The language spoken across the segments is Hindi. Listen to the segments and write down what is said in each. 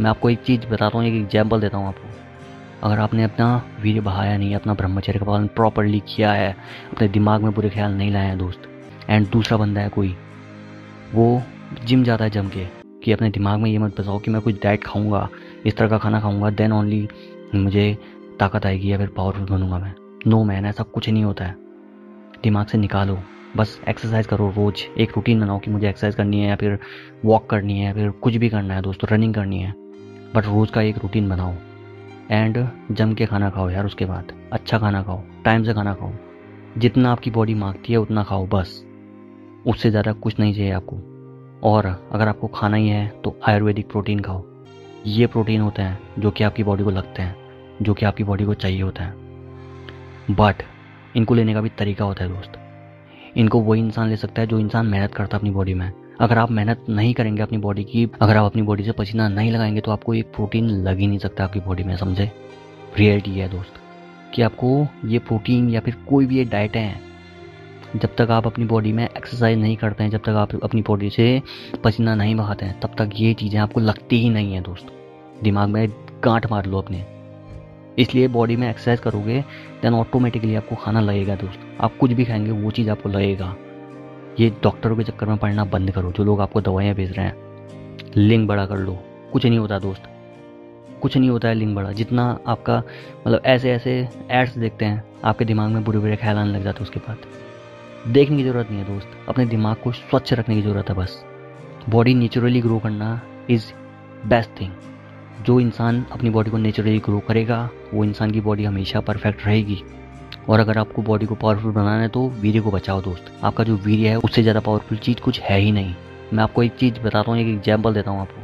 मैं आपको एक चीज़ बताता हूँ, एक एग्ज़ाम्पल देता हूँ आपको। अगर आपने अपना वीर बहाया नहीं, अपना ब्रह्मचर्य का पालन प्रॉपरली किया है, अपने दिमाग में बुरे ख्याल नहीं लाए हैं दोस्त एंड दूसरा बंदा है कोई, वो जिम जाता है जम के, कि अपने दिमाग में ये मत बताओ कि मैं कुछ डाइट खाऊँगा, इस तरह का खाना खाऊँगा देन ओनली मुझे ताकत आएगी या फिर पावरफुल बनूँगा मैं। नो मैन ऐसा कुछ नहीं होता है। दिमाग से निकालो, बस एक्सरसाइज करो रोज़, एक रूटीन बनाओ कि मुझे एक्सरसाइज करनी है या फिर वॉक करनी है या फिर कुछ भी करना है दोस्तों रनिंग करनी है। बट रोज़ का एक रूटीन बनाओ। एंड जम के खाना खाओ यार उसके बाद। अच्छा खाना खाओ, टाइम से खाना खाओ। जितना आपकी बॉडी मांगती है, उतना खाओ, बस। उससे ज़्यादा कुछ नहीं चाहिए आपको। और अगर आपको खाना ही है तो आयुर्वेदिक प्रोटीन खाओ। ये प्रोटीन होते हैं, जो कि आपकी बॉडी को लगते हैं, जो कि आपकी बॉडी को चाहिए होता है। बट इनको लेने का भी तरीका होता है, दोस्त। इनको वही इंसान ले सकता है जो इंसान मेहनत करता है अपनी बॉडी में। अगर आप मेहनत नहीं करेंगे अपनी बॉडी की, अगर आप अपनी बॉडी से पसीना नहीं लगाएँगे तो आपको एक प्रोटीन लग ही नहीं सकता आपकी बॉडी में, समझे? रियलिटी है दोस्त, कि आपको ये प्रोटीन या फिर कोई भी ये डाइट है, जब तक आप अपनी बॉडी में एक्सरसाइज नहीं करते हैं, जब तक आप अपनी बॉडी से पसीना नहीं बहाते हैं, तब तक ये चीज़ें आपको लगती ही नहीं है दोस्त। दिमाग में गांठ मार लो अपने। इसलिए बॉडी में एक्सरसाइज करोगे देन ऑटोमेटिकली आपको खाना लगेगा दोस्त। आप कुछ भी खाएँगे, वो चीज़ आपको लगेगा। ये डॉक्टरों के चक्कर में पढ़ना बंद करो। जो लोग आपको दवाइयाँ भेज रहे हैं लिंग बड़ा कर लो। कुछ नहीं होता दोस्त। कुछ नहीं होता है लिंग बड़ा। जितना आपका मतलब ऐसे ऐसे एड्स देखते हैं, आपके दिमाग में बुरे बुरे ख्याल आने लग जाते हैं उसके बाद। देखने की ज़रूरत नहीं है दोस्त। अपने दिमाग को स्वच्छ रखने की ज़रूरत है बस। बॉडी नेचुरली ग्रो करना इज़ बेस्ट थिंग जो इंसान अपनी बॉडी को नेचुरली ग्रो करेगा, वो इंसान की बॉडी हमेशा परफेक्ट रहेगी। और अगर आपको बॉडी को पावरफुल बनाना है तो वीर्य को बचाओ दोस्त। आपका जो वीर्य है, उससे ज़्यादा पावरफुल चीज़ कुछ है ही नहीं। मैं आपको एक चीज़ बताता हूँ, एक एग्ज़ाम्पल देता हूँ आपको।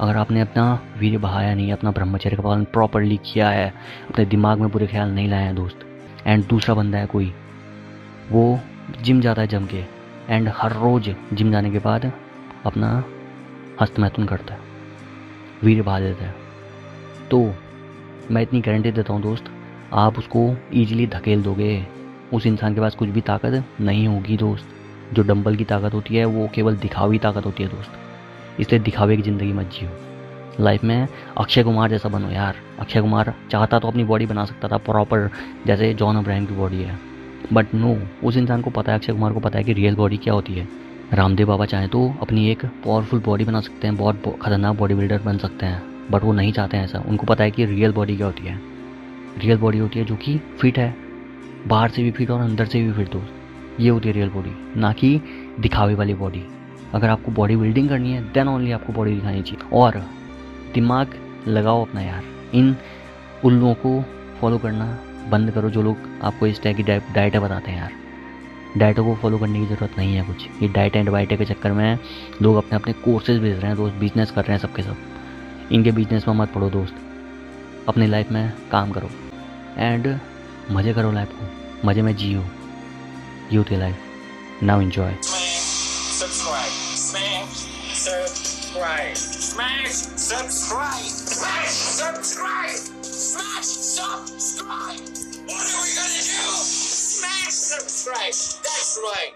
अगर आपने अपना वीर्य बहाया नहीं, अपना ब्रह्मचर्य का पालन प्रॉपरली किया है, अपने दिमाग में बुरे ख्याल नहीं लाए हैं दोस्त एंड दूसरा बंदा है कोई, वो जिम जाता है जम के एंड हर रोज़ जिम जाने के बाद अपना हस्तमैथुन करता है। वीर बहा देता है। तो मैं इतनी गारंटी देता हूँ दोस्त, आप उसको ईजिली धकेल दोगे। उस इंसान के पास कुछ भी ताकत नहीं होगी दोस्त। जो डंबल की ताकत होती है, वो केवल दिखावी ताकत होती है दोस्त। इसलिए दिखावे की ज़िंदगी मत जियो। लाइफ में अक्षय कुमार जैसा बनो यार। अक्षय कुमार चाहता तो अपनी बॉडी बना सकता था प्रॉपर जैसे जॉन अब्राहम की बॉडी है। बट नो उस इंसान को पता है, अक्षय कुमार को पता है कि रियल बॉडी क्या होती है। रामदेव बाबा चाहें तो अपनी एक पावरफुल बॉडी बना सकते हैं, बहुत खतरनाक बॉडी बिल्डर बन सकते हैं बट वो नहीं चाहते हैं ऐसा। उनको पता है कि रियल बॉडी क्या होती है। रियल बॉडी होती है जो कि फिट है। बाहर से भी फिट और अंदर से भी फिट दोस्त ये होती है रियल बॉडी ना कि दिखावे वाली बॉडी अगर आपको बॉडी बिल्डिंग करनी है देन ओनली आपको बॉडी दिखानी चाहिए। और दिमाग लगाओ अपना यार। इन उल्लुओं को फॉलो करना बंद करो जो लोग आपको इस टाइप की डाइटें बताते हैं यार। डाइटों को फॉलो करने की ज़रूरत नहीं है कुछ। ये डाइट एंड वाइटे के चक्कर में लोग अपने अपने कोर्सेज भेज रहे हैं, दोस्त बिज़नेस कर रहे हैं सबके सब। इनके बिज़नेस में मत पढ़ो दोस्त। अपनी लाइफ में काम करो। एंड मज़े करो लाइफ को। मज़े में जियो। यू थे life. Now enjoy. What are we gonna do? Subscribe. That's right.